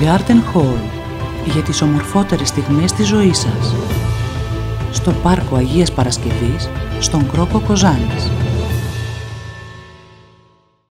Garden Hall για τις ομορφότερες στιγμές της ζωής σας. Στο Πάρκο Αγίας Παρασκευής, στον Κρόκο Κοζάνης.